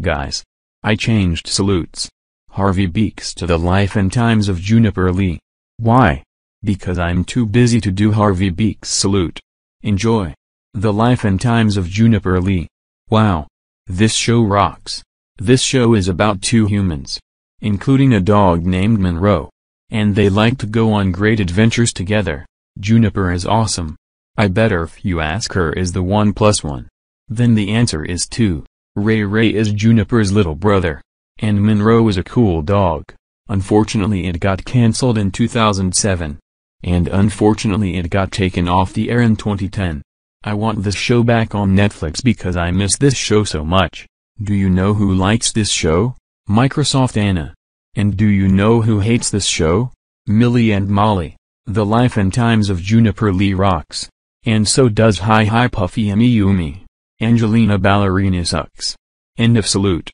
Guys. I changed salutes. Harvey Beaks to the life and times of Juniper Lee. Why? Because I'm too busy to do Harvey Beaks salute. Enjoy. The life and times of Juniper Lee. Wow. This show rocks. This show is about two humans. Including a dog named Monroe. And they like to go on great adventures together. Juniper is awesome. I bet if you ask her is the one plus one. Then the answer is two. Ray Ray is Juniper's little brother. And Monroe is a cool dog. Unfortunately it got cancelled in 2007. And unfortunately it got taken off the air in 2010. I want this show back on Netflix because I miss this show so much. Do you know who likes this show? Microsoft Anna. And do you know who hates this show? Millie and Molly. The life and times of Juniper Lee rocks. And so does Hi Hi Puffy Ami Yumi. Angelina Ballerina sucks. End of salute.